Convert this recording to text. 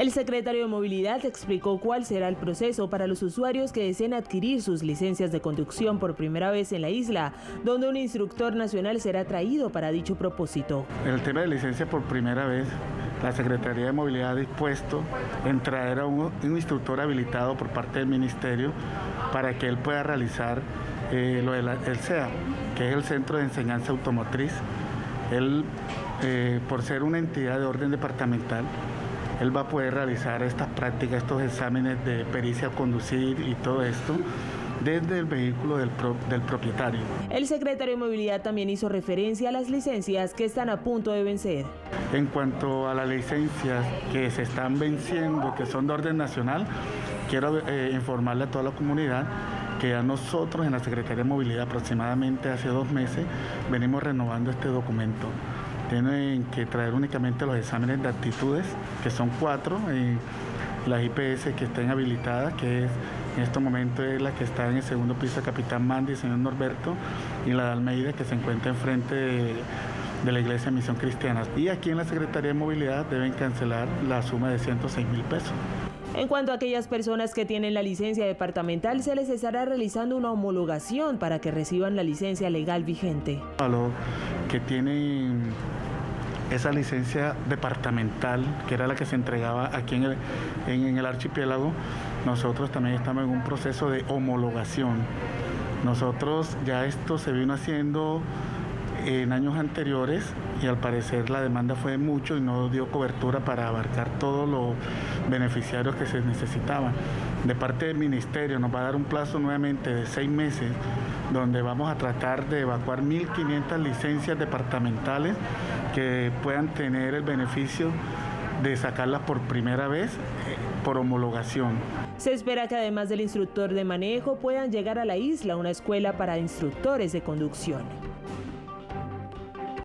El secretario de Movilidad explicó cuál será el proceso para los usuarios que deseen adquirir sus licencias de conducción por primera vez en la isla, donde un instructor nacional será traído para dicho propósito. El tema de licencia por primera vez la Secretaría de Movilidad ha dispuesto en traer a un, instructor habilitado por parte del Ministerio para que él pueda realizar eh, lo del CEA, que es el Centro de Enseñanza Automotriz. Él, eh, por ser una entidad de orden departamental, él va a poder realizar estas prácticas, estos exámenes de pericia a conducir y todo esto desde el vehículo del, del, propietario. El secretario de Movilidad también hizo referencia a las licencias que están a punto de vencer. En cuanto a las licencias que se están venciendo, que son de orden nacional, quiero eh, informarle a toda la comunidad que a nosotros en la Secretaría de Movilidad aproximadamente hace dos meses venimos renovando este documento. Tienen que traer únicamente los exámenes de actitudes, que son cuatro, las IPS que estén habilitadas, que es en este momento es la que está en el segundo piso, Capitán Mandy, señor Norberto, y la de Almeida, que se encuentra enfrente de, de la Iglesia Misión Cristiana. Y aquí en la Secretaría de Movilidad deben cancelar la suma de 106 mil pesos. En cuanto a aquellas personas que tienen la licencia departamental, se les estará realizando una homologación para que reciban la licencia legal vigente. A los que tienen esa licencia departamental, que era la que se entregaba aquí en el, en el archipiélago, nosotros también estamos en un proceso de homologación. Nosotros ya esto se vino haciendo en años anteriores y al parecer la demanda fue mucho y no dio cobertura para abarcar todos los beneficiarios que se necesitaban. De parte del ministerio nos va a dar un plazo nuevamente de seis meses donde vamos a tratar de evacuar 1.500 licencias departamentales que puedan tener el beneficio de sacarlas por primera vez eh, por homologación. Se espera que además del instructor de manejo puedan llegar a la isla una escuela para instructores de conducción.